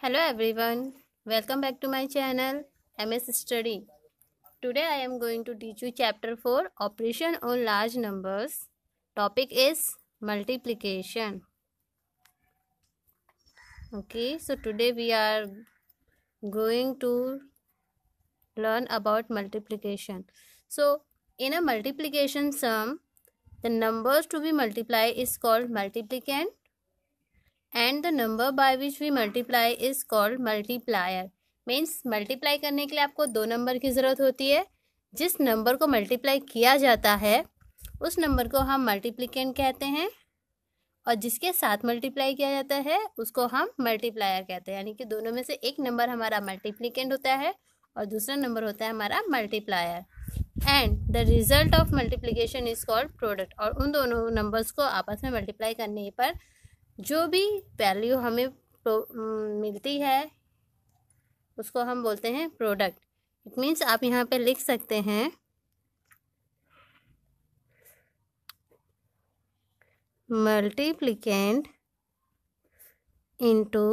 Hello everyone, welcome back to my channel MS Study. Today I am going to teach you chapter 4 operation on large numbers. Topic is multiplication. Okay, so today we are going to learn about multiplication. So in a multiplication sum, the numbers to be multiplied is called multiplicand and the number by which we multiply is called multiplier means multiply करने के लिए आपको दो number की ज़रूरत होती है जिस नंबर को मल्टीप्लाई किया जाता है उस नंबर को हम मल्टीप्लिकेंट कहते हैं और जिसके साथ मल्टीप्लाई किया जाता है, उसको हम मल्टीप्लायर कहते हैं। यानी कि दोनों में से एक नंबर हमारा मल्टीप्लिकेंट होता है और दूसरा नंबर होता है हमारा multiplier and the result of multiplication is called product और उन दोनों नंबर्स को आपस में मल्टीप्लाई करने पर जो भी वैल्यू हमें मिलती है, उसको हम बोलते हैं प्रोडक्ट इट मीन्स आप यहाँ पे लिख सकते हैं multiplicand into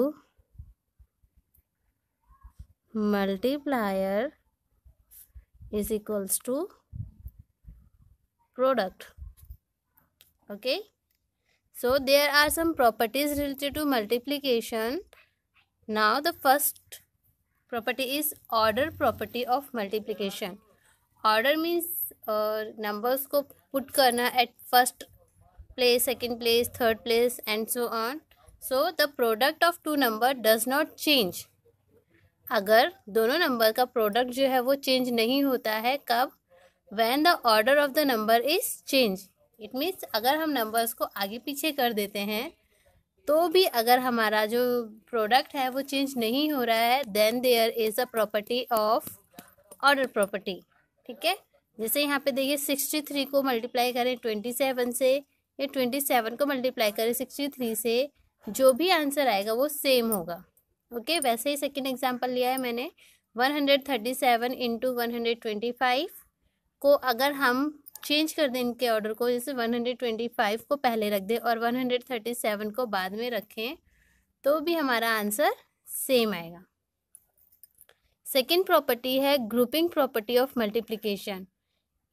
multiplier is equals to product okay So there are some properties related to multiplication. Now the first property is order property of multiplication. Order means uh, numbers को put करना at first place, second place, third place and so on. So the product of two number does not change. अगर दोनों number का product जो है वो change नहीं होता है कब when the order of the number is change it means अगर हम नंबर्स को आगे पीछे कर देते हैं तो भी अगर हमारा जो प्रोडक्ट है वो चेंज नहीं हो रहा है then there is a property of order property ठीक है जैसे यहाँ पे देखिए सिक्सटी थ्री को मल्टीप्लाई करें ट्वेंटी सेवन से या ट्वेंटी सेवन को मल्टीप्लाई करें सिक्सटी थ्री से जो भी आंसर आएगा वो सेम होगा। Okay okay? वैसे ही सेकेंड एग्ज़ाम्पल लिया है मैंने। One hundred thirty seven into one hundred twenty five को अगर हम चेंज कर दें इनके ऑर्डर को, जैसे 125 को पहले रख दें और 137 को बाद में रखें तो भी हमारा आंसर सेम आएगा। सेकेंड प्रॉपर्टी है grouping property of multiplication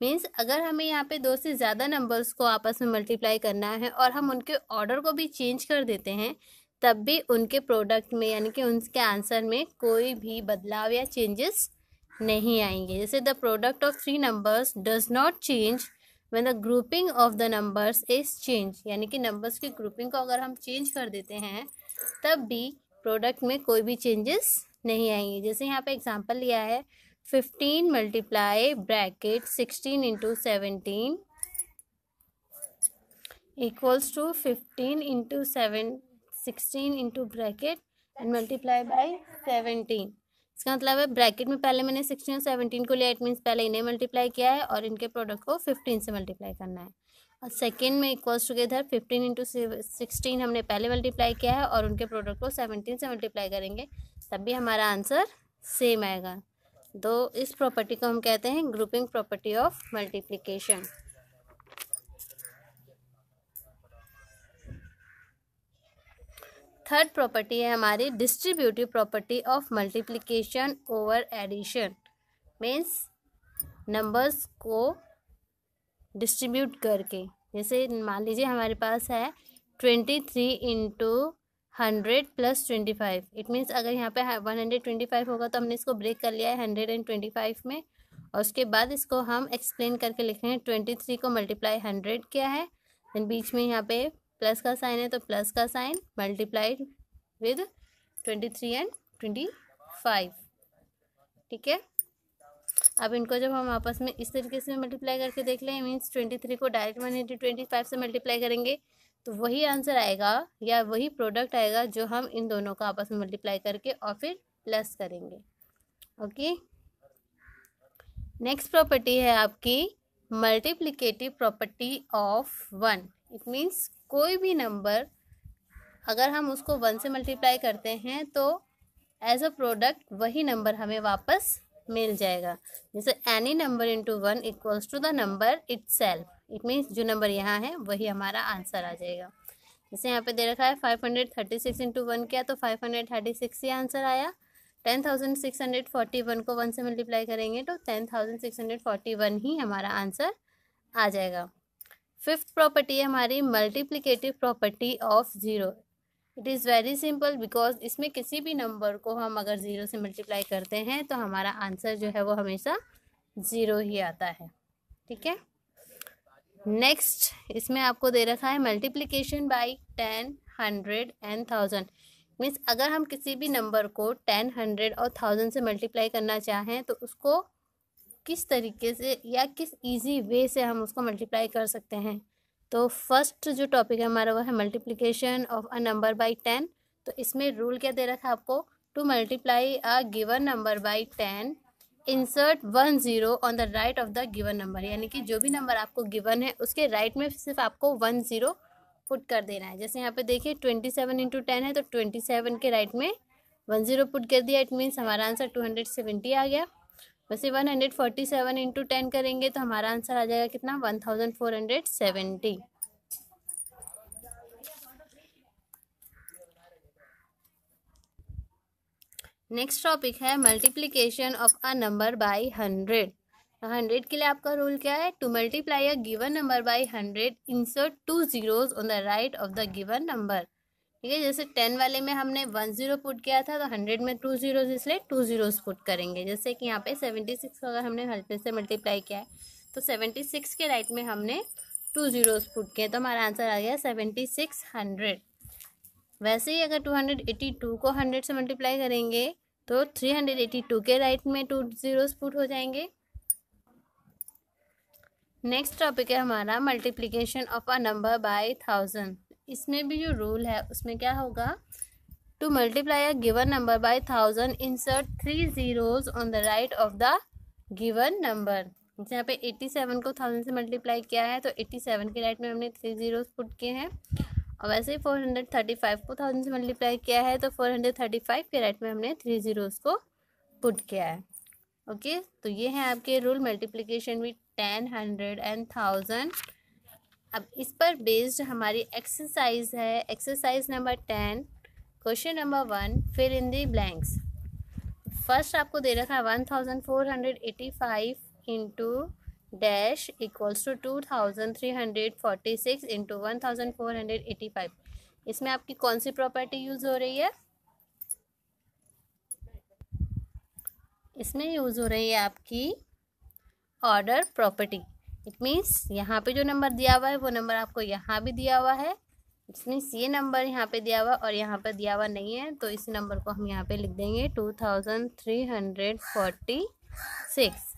means अगर हमें यहाँ पे दो से ज़्यादा नंबर्स को आपस में मल्टीप्लाई करना है और हम उनके ऑर्डर को भी चेंज कर देते हैं, तब भी उनके प्रोडक्ट में यानी कि उनके आंसर में कोई भी बदलाव या चेंजेस नहीं आएँगे। जैसे the product of three numbers does not change when the grouping of the numbers is change यानी कि नंबर्स की ग्रुपिंग को अगर हम चेंज कर देते हैं, तब भी प्रोडक्ट में कोई भी चेंजेस नहीं आएँगे। जैसे यहाँ पे एग्जांपल लिया है fifteen multiply bracket sixteen into seventeen equals to fifteen into seven sixteen into bracket and multiply by seventeen इसका मतलब है ब्रैकेट में पहले मैंने सिक्सटीन और सेवनटीन को लिया इट मीन्स पहले इन्हें मल्टीप्लाई किया है और इनके प्रोडक्ट को फिफ्टीन से मल्टीप्लाई करना है। और सेकेंड में equals together fifteen into sixteen हमने पहले मल्टीप्लाई किया है और उनके प्रोडक्ट को सेवनटीन से मल्टीप्लाई करेंगे, तब भी हमारा आंसर सेम आएगा। तो इस प्रॉपर्टी को हम कहते हैं grouping property of multiplication third property है हमारी distributive property of multiplication over addition means numbers को डिस्ट्रीब्यूट करके. जैसे मान लीजिए हमारे पास है twenty three into hundred plus twenty five. It means अगर यहाँ पे वन हंड्रेड ट्वेंटी फाइव होगा तो हमने इसको ब्रेक कर लिया है हंड्रेड एंड ट्वेंटी फाइव में। और उसके बाद इसको हम एक्सप्लेन करके लिख रहे हैं ट्वेंटी थ्री को मल्टीप्लाई हंड्रेड किया है। देन बीच में यहाँ पे प्लस का साइन है तो प्लस का sign multiplied with twenty three and twenty five ठीक है? अब इनको जब हम आपस में इस तरीके से मल्टीप्लाई करके देख लें मीन्स ट्वेंटी थ्री को direct one eighty twenty five से मल्टीप्लाई करेंगे। तो वही आंसर आएगा या वही प्रोडक्ट आएगा जो हम इन दोनों का आपस में मल्टीप्लाई करके और फिर प्लस करेंगे। ओके नेक्स्ट प्रॉपर्टी है आपकी multiplicative property of one it means कोई भी नंबर अगर हम उसको वन से मल्टीप्लाई करते हैं तो एज अ प्रोडक्ट वही नंबर हमें वापस मिल जाएगा। जैसे any number into one equals to the number itself it means जो नंबर यहाँ है, वही हमारा आंसर आ जाएगा। जैसे यहाँ पे दे रखा है five hundred thirty six into one किया तो फाइव हंड्रेड थर्टी सिक्स ही आंसर आया। Ten thousand six hundred forty one को वन से मल्टीप्लाई करेंगे तो ten thousand six hundred forty one ही हमारा आंसर आ जाएगा। फिफ्थ प्रॉपर्टी है हमारी multiplicative property of zero it is very simple because इसमें किसी भी नंबर को हम अगर ज़ीरो से मल्टीप्लाई करते हैं तो हमारा आंसर जो है वो हमेशा ज़ीरो ही आता है। ठीक है? नेक्स्ट इसमें आपको दे रखा है multiplication by ten hundred and thousand means अगर हम किसी भी नंबर को टेन हंड्रेड और थाउज़ेंड से मल्टीप्लाई करना चाहें तो उसको किस तरीके से या किस इजी वे से हम उसको मल्टीप्लाई कर सकते हैं? तो फ़र्स्ट जो टॉपिक है हमारा, वो है multiplication of a number by ten तो इसमें रूल क्या दे रखा है आपको? To multiply a given number by ten insert one zero on the right of the given number यानी कि जो भी नंबर आपको गिवन है, उसके राइट में सिर्फ़ आपको वन ज़ीरो पुट कर देना है। जैसे यहाँ पे देखिए ट्वेंटी सेवन इंटू टेन है तो ट्वेंटी सेवन के राइट में वन ज़ीरो पुट कर दिया। इट मीन्स हमारा आंसर टू हंड्रेड सेवेंटी आ गया। वैसे one hundred forty seven into ten करेंगे तो हमारा आंसर आ जाएगा कितना? One thousand four hundred seventy next topic है multiplication of a number by hundred hundred के लिए आपका रूल क्या है? To multiply a given number by hundred insert two zeros on the right of the given number ठीक है, जैसे ten वाले में हमने वन ज़ीरो पुट किया था तो हंड्रेड में टू जीरोज इसलिए टू जीरोज पुट करेंगे। जैसे कि यहाँ पे सेवेंटी सिक्स को अगर हमने हंड्रेड से मल्टीप्लाई किया है तो सेवेंटी सिक्स के राइट में हमने टू जीरोज पुट किए तो हमारा आंसर आ गया सेवेंटी सिक्स हंड्रेड वैसे ही अगर टू हंड्रेड एटी टू को हंड्रेड से मल्टीप्लाई करेंगे तो थ्री हंड्रेड एटी टू के राइट में टू जीरोज पुट हो जाएँगे। नेक्स्ट टॉपिक है हमारा multiplication of a number by thousand इसमें भी जो रूल है, उसमें क्या होगा? To multiply a given number by thousand insert three zeros on the right of the given number यहाँ पे एट्टी सेवन को थाउज़ेंड से मल्टीप्लाई किया है तो एट्टी सेवन के राइट में हमने थ्री जीरोज पुट किए हैं। और वैसे ही फोर हंड्रेड थर्टी फाइव को थाउज़ेंड से मल्टीप्लाई किया है तो फोर हंड्रेड थर्टी फाइव के राइट में हमने थ्री जीरोज को पुट किया है। ओके तो ये है आपके rule multiplication with ten hundred and thousand अब इस पर बेस्ड हमारी एक्सरसाइज है। Exercise number ten question number one fill in the blanks first आपको दे रखा है one thousand four hundred eighty five into dash equals to two thousand three hundred forty six into one thousand four hundred eighty five इसमें आपकी कौन सी property use हो रही है? इसमें यूज़ हो रही है आपकी ऑर्डर प्रॉपर्टी इट मीन्स यहाँ पे जो नंबर दिया हुआ है, वो नंबर आपको यहाँ भी दिया हुआ है. इट्स मीन्स ये नंबर यहाँ पे दिया हुआ और यहाँ पे दिया हुआ नहीं है तो इस नंबर को हम यहाँ पे लिख देंगे two thousand three hundred forty six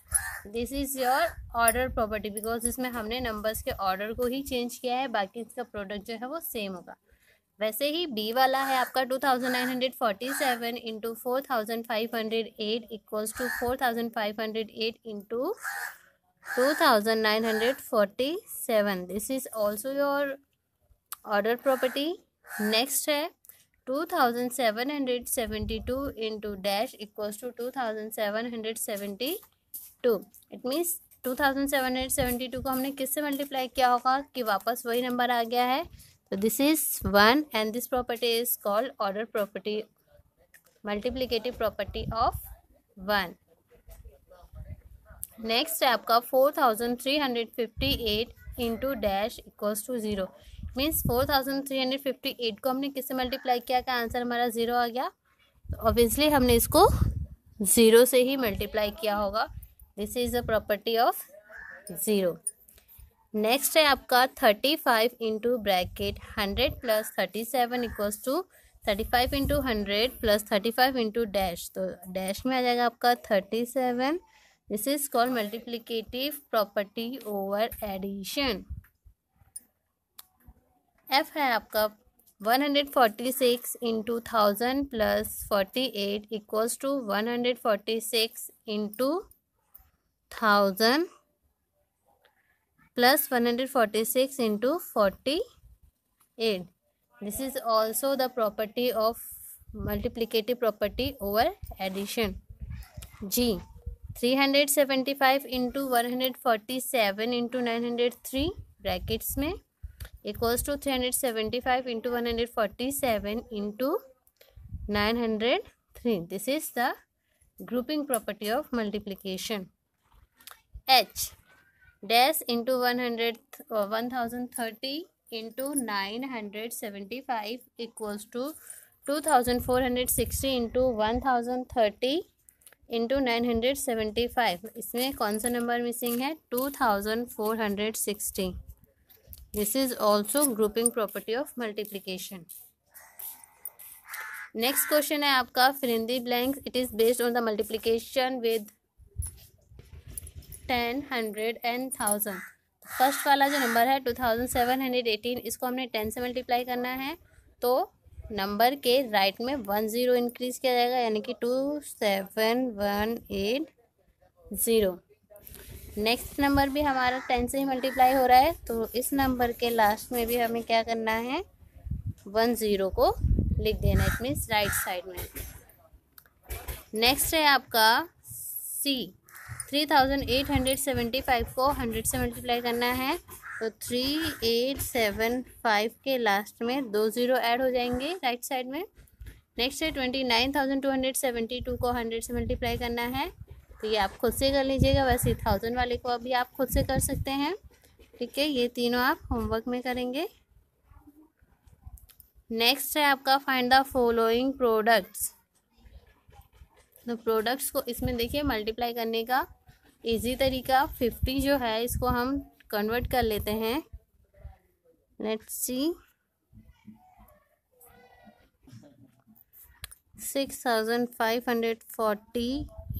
this is your order property because इसमें हमने नंबर्स के ऑर्डर को ही चेंज किया है, बाकी इसका प्रोडक्ट जो है वो सेम होगा। वैसे ही बी वाला है आपका two thousand nine hundred forty seven into four thousand five hundred eight equals to four thousand five hundred eight into two thousand nine hundred forty seven this is also your order property next है 2772 it dash equals to 2772 it means 2772 को हमने किससे multiply किया होगा? कि वापस वही number आ गया है। तो this is one and this property is called order property multiplicative property of one next है आपका four thousand three hundred fifty eight into dash equals to zero means four thousand three hundred fifty eight को हमने किससे multiply किया? का answer हमारा zero आ गया। तो ऑब्वियसली हमने इसको ज़ीरो से ही मल्टीप्लाई किया होगा। This is a property of zero next है आपका thirty five into bracket hundred plus thirty seven equals to thirty five into hundred plus thirty five into dash तो डैश में आ जाएगा आपका thirty seven this is called multiplicative property over addition F है आपका 146 into 1000 plus 48 equals to 146 into 1000 plus 146 into 48 this is also the property of multiplicative property over addition g 375 into 147 into 903 brackets में equals to three hundred seventy five into one hundred forty seven into nine hundred three this is the grouping property of multiplication H dash into one hundred one thousand thirty into nine hundred seventy five equals to two thousand four hundred sixty into one thousand thirty into nine hundred seventy five इसमें कौन सा number missing है? Two thousand four hundred sixty this is also grouping property of multiplication next question है आपका. Fill in the blank it is based on the multiplication with ten hundred and thousand. First वाला जो number है two thousand seven hundred eighteen इसको हमने ten से multiply करना है। तो नंबर के राइट में वन ज़ीरो इंक्रीज किया जाएगा, यानी कि two seven one eight zero. Next number भी हमारा टेन से ही मल्टीप्लाई हो रहा है तो इस नंबर के लास्ट में भी हमें क्या करना है, वन ज़ीरो को लिख देना, इट मीन्स राइट साइड में। नेक्स्ट है आपका C. Three thousand eight hundred seventy five को हंड्रेड से मल्टीप्लाई करना है। तो थ्री एट सेवन फाइव के लास्ट में दो ज़ीरो ऐड हो जाएँगे राइट साइड में। नेक्स्ट है twenty nine thousand two hundred seventy two को हंड्रेड से मल्टीप्लाई करना है। तो ये आप खुद से कर लीजिएगा, वैसे थाउज़ेंड वाले को अभी आप खुद से कर सकते हैं। ठीक है, ये तीनों आप होमवर्क में करेंगे। नेक्स्ट है आपका फाइंड द फॉलोइंग प्रोडक्ट्स तो प्रोडक्ट्स को इसमें देखिए मल्टीप्लाई करने का इजी तरीका फिफ्टी जो है, इसको हम कन्वर्ट कर लेते हैं। Let's see six thousand five hundred forty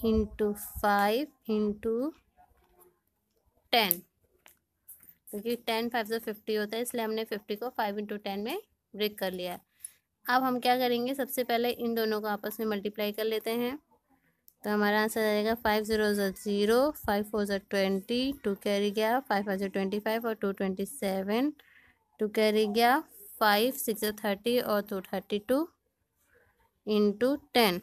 into five into ten क्योंकि टेन फाइव से फिफ्टी होता है, इसलिए हमने फिफ्टी को फाइव इंटू टेन में ब्रेक कर लिया है। अब हम क्या करेंगे, सबसे पहले इन दोनों को आपस में मल्टीप्लाई कर लेते हैं। तो हमारा आंसर आ जाएगा फाइव ज़ीरो ज़ा ज़ीरो फाइव फोर ज़ा ट्वेंटी टू कैरी गया फाइव फाइव ज़ा ट्वेंटी फाइव और two twenty seven two carry गया फाइव सिक्स ज़ा थर्टी और two thirty two into ten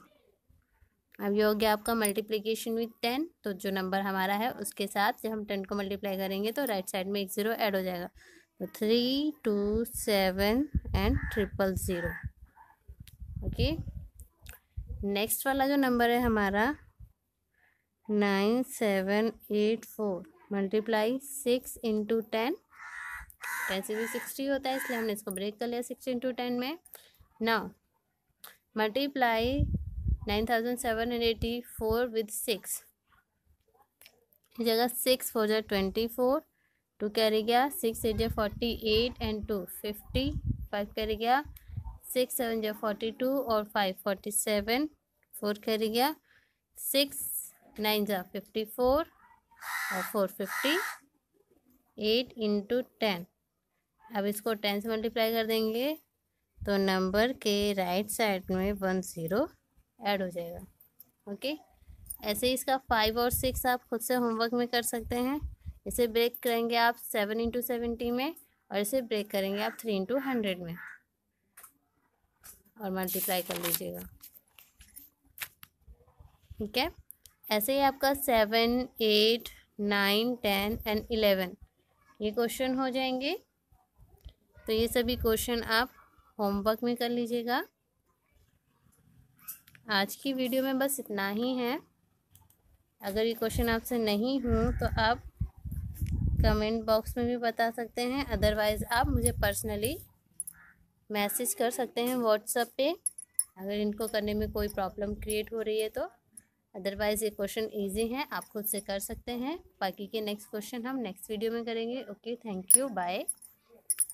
अब ये हो गया आपका मल्टीप्लीकेशन विथ टेन तो जो नंबर हमारा है उसके साथ जब हम टेन को मल्टीप्लाई करेंगे तो राइट साइड में एक ज़ीरो ऐड हो जाएगा। तो three two seven and triple zero okay next वाला जो नंबर है हमारा nine seven eight four multiply six into ten ten से भी सिक्सटी होता है, इसलिए हमने इसको ब्रेक कर लिया सिक्स इंटू टेन में. Now multiply nine thousand seven hundred eighty four with six जगह सिक्स फोर जो ट्वेंटी फोर टू कैरी गया सिक्स एट जो forty eight and two fifty five carry गया सिक्स सेवन जो forty two और five forty seven, four carry गया। Six nine जो fifty four और four fifty, eight into ten. अब इसको टेन से मल्टीप्लाई कर देंगे तो नंबर के राइट साइड में वन ज़ीरो ऐड हो जाएगा। ओके? ऐसे ही इसका फाइव और सिक्स आप खुद से होमवर्क में कर सकते हैं। इसे ब्रेक करेंगे आप सेवन इंटू सेवेंटी में और इसे ब्रेक करेंगे आप थ्री इंटू हंड्रेड में। और मल्टीप्लाई कर लीजिएगा। ठीक है? ऐसे ही आपका seven eight nine ten and eleven ये क्वेश्चन हो जाएँगे। तो ये सभी क्वेश्चन आप होमवर्क में कर लीजिएगा। आज की वीडियो में बस इतना ही है। अगर ये क्वेश्चन आपसे नहीं हूँ तो आप कमेंट बॉक्स में भी बता सकते हैं। अदरवाइज़ आप मुझे पर्सनली मैसेज कर सकते हैं व्हाट्सएप पे। अगर इनको करने में कोई प्रॉब्लम क्रिएट हो रही है तो। अदरवाइज़ ये क्वेश्चन इजी हैं, आप खुद से कर सकते हैं। बाकी के नेक्स्ट क्वेश्चन हम नेक्स्ट वीडियो में करेंगे। Okay, thank you, bye.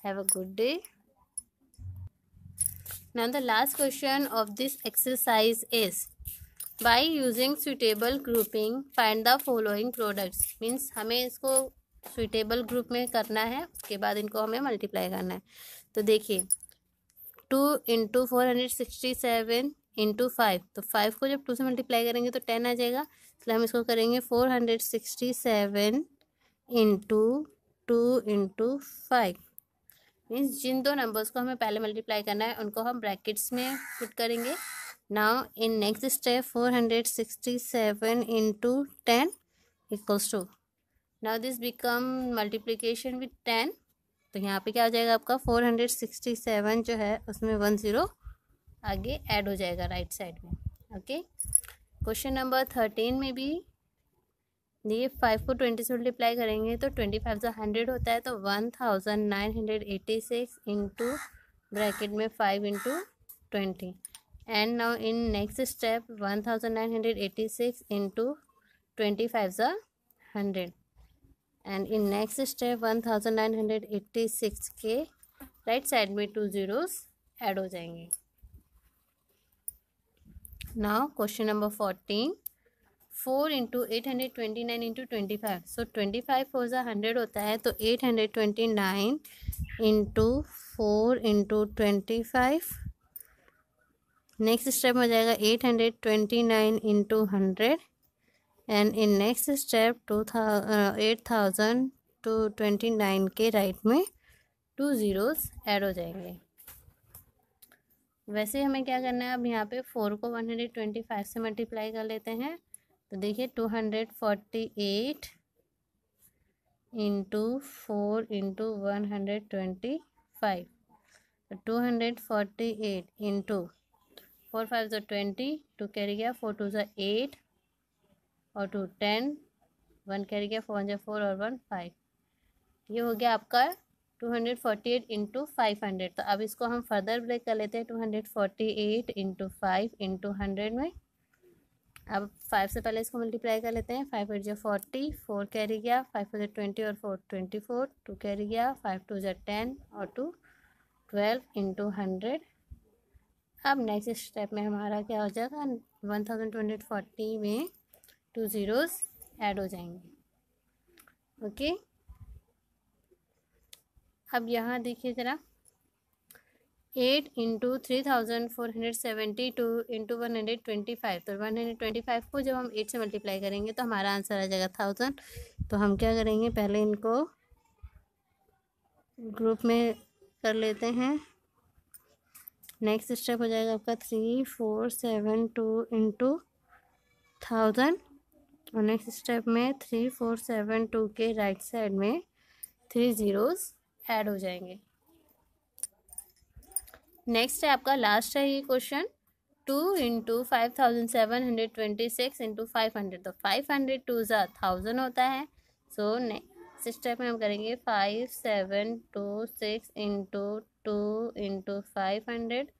Have a good day. Now the last question of this exercise is by using suitable grouping find the following products means हमें इसको सुटेबल ग्रुप में करना है, उसके बाद इनको हमें मल्टीप्लाई करना है। तो देखिए two into four hundred sixty seven into five. तो फाइव को जब टू से मल्टीप्लाई करेंगे तो टेन आ जाएगा। इसलिए हम इसको करेंगे four hundred sixty seven into two into five. Means जिन दो नंबर्स को हमें पहले मल्टीप्लाई करना है, उनको हम ब्रैकेट्स में पुट करेंगे। Now in next step four hundred sixty seven into ten equals to now this become multiplication with ten तो यहाँ पे क्या हो जाएगा आपका? फोर हंड्रेड सिक्सटी सेवन जो है, उसमें वन ज़ीरो आगे ऐड हो जाएगा राइट साइड में ओके क्वेश्चन नंबर थर्टीन में भी ये फाइव को ट्वेंटी से मल्टीप्लाई करेंगे तो ट्वेंटी फाइव जो हंड्रेड होता है तो one thousand nine hundred eighty six into bracket में five into twenty and now in next step one thousand nine hundred eighty six into twenty five ज़ा hundred thousand nine hundred eighty six के right side में two zeros add हो जाएँगे। Now question number fourteen four into eight hundred twenty nine into twenty five so twenty five four ज़ा hundred होता है तो eight hundred twenty nine into four into twenty five next step हो जाएगा eight hundred twenty nine into hundred and in next step two था eight thousand two twenty nine के right में two zeros add हो जाएँगे। वैसे हमें क्या करना है, अब यहाँ पे फोर को वन हंड्रेड ट्वेंटी फाइव से मल्टीप्लाई कर लेते हैं। तो देखिए two hundred forty eight into four into one hundred twenty five two hundred forty eight into four five ज़ो ट्वेंटी टू कैरी गया फोर टू ज़ो एट और टू टेन वन कैरी गया फोर हंड्रेड फोर और one five ये हो गया आपका two hundred forty eight into five hundred तो अब इसको हम फर्दर ब्रेक कर लेते हैं two hundred forty eight into five into hundred में. अब फाइव से पहले इसको मल्टीप्लाई कर लेते हैं फाइव एट जो फोर्टी फोर कैरी गया फाइव फोर ट्वेंटी और four twenty four two carry गया फाइव टू जो टेन और टू ट्वेल्व इंटू हंड्रेड अब नेक्स्ट स्टेप में हमारा क्या हो जाएगा one thousand two hundred forty में टू ज़ीरोज़ ऐड हो जाएँगे। ओके? अब यहाँ देखिए ज़रा। Eight into three thousand four hundred seventy two into one hundred twenty five. तो वन हंड्रेड ट्वेंटी फाइव को जब हम एट से मल्टीप्लाई करेंगे तो हमारा आंसर आ जाएगा थाउज़ेंड। तो हम क्या करेंगे? पहले इनको ग्रुप में कर लेते हैं। नेक्स्ट स्टेप हो जाएगा आपका three, four, seven, two into thousand. और नेक्स्ट स्टेप में थ्री फोर सेवन टू के राइट साइड में थ्री ज़ीरोज़ ऐड हो जाएँगे। नेक्स्ट है आपका लास्ट है ये question two into five thousand seven hundred twenty six into five hundred तो फाइव हंड्रेड टू ज़ा थाउज़ेंड होता है। सो नेक्स्ट स्टेप में हम करेंगे five seven two six into two into five hundred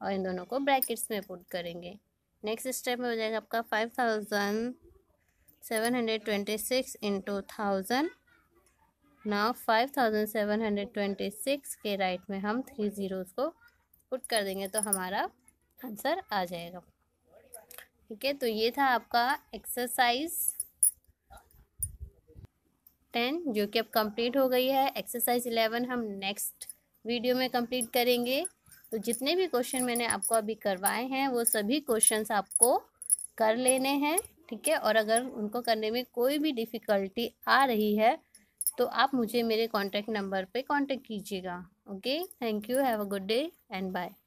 और इन दोनों को ब्रैकेट्स में पुट करेंगे। नेक्स्ट स्टेप में हो जाएगा आपका five thousand seven hundred twenty six into thousand now five thousand seven hundred twenty six के राइट में हम थ्री ज़ीरोज़ को पुट कर देंगे तो हमारा आंसर आ जाएगा। ठीक है तो ये था आपका एक्सरसाइज टेन जो कि अब कंप्लीट हो गई है। एक्सरसाइज इलेवन हम नेक्स्ट वीडियो में कंप्लीट करेंगे। तो जितने भी क्वेश्चन मैंने आपको अभी करवाए हैं, वो सभी क्वेश्चंस आपको कर लेने हैं। ठीक है? और अगर उनको करने में कोई भी डिफ़िकल्टी आ रही है तो आप मुझे मेरे कॉन्टैक्ट नंबर पे कॉन्टैक्ट कीजिएगा। Okay thank you have a good day and bye.